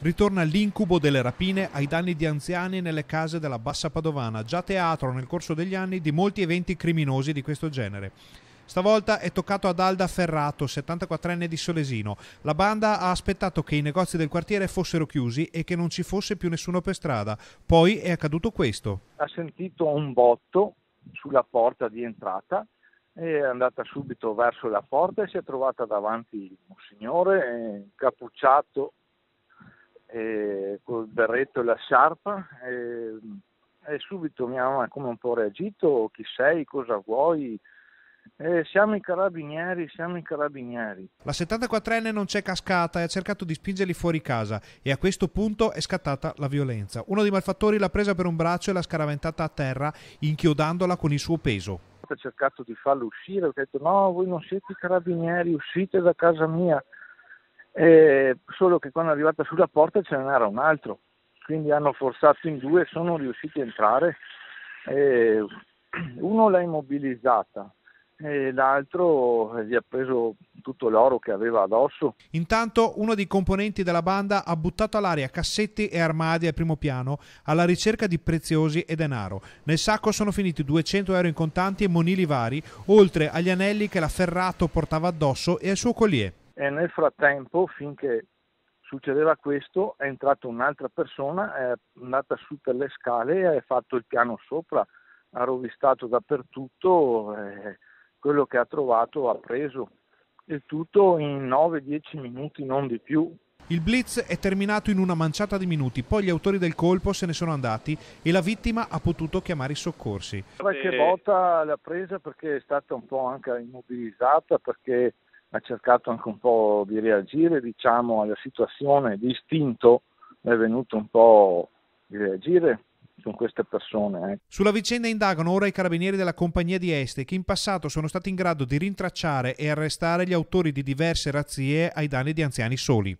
ritorna l'incubo delle rapine ai danni di anziani nelle case della Bassa Padovana, già teatro nel corso degli anni di molti eventi criminosi di questo genere. Stavolta è toccato ad Alda Ferrato, 74enne di Solesino. La banda ha aspettato che i negozi del quartiere fossero chiusi e che non ci fosse più nessuno per strada. Poi è accaduto questo. Ha sentito un botto sulla porta di entrata è andata subito verso la porta e si è trovata davanti un signore incappucciato eh, col berretto e la sciarpa e, e subito mi ha come un po' reagito chi sei, cosa vuoi eh, siamo i carabinieri, siamo i carabinieri. La 74enne non c'è cascata e ha cercato di spingerli fuori casa e a questo punto è scattata la violenza. Uno dei malfattori l'ha presa per un braccio e l'ha scaraventata a terra inchiodandola con il suo peso. Ha cercato di farlo uscire, ho detto no, voi non siete i carabinieri, uscite da casa mia. Eh, solo che quando è arrivata sulla porta ce n'era un altro, quindi hanno forzato in due sono riusciti a entrare. Eh, uno l'ha immobilizzata, e l'altro gli ha preso tutto l'oro che aveva addosso. Intanto uno dei componenti della banda ha buttato all'aria cassetti e armadi al primo piano alla ricerca di preziosi e denaro. Nel sacco sono finiti 200 euro in contanti e monili vari, oltre agli anelli che la Ferrato portava addosso e al suo collier. E nel frattempo, finché succedeva questo, è entrata un'altra persona, è andata su per le scale e ha fatto il piano sopra, ha rovistato dappertutto. Eh, quello che ha trovato ha preso. Il tutto in 9-10 minuti, non di più. Il blitz è terminato in una manciata di minuti, poi gli autori del colpo se ne sono andati e la vittima ha potuto chiamare i soccorsi. Qualche volta l'ha presa perché è stata un po' anche immobilizzata, perché ha cercato anche un po' di reagire diciamo, alla situazione, l'istinto è venuto un po' di reagire con queste persone. Eh. Sulla vicenda indagano ora i carabinieri della compagnia di Este che in passato sono stati in grado di rintracciare e arrestare gli autori di diverse razzie ai danni di anziani soli.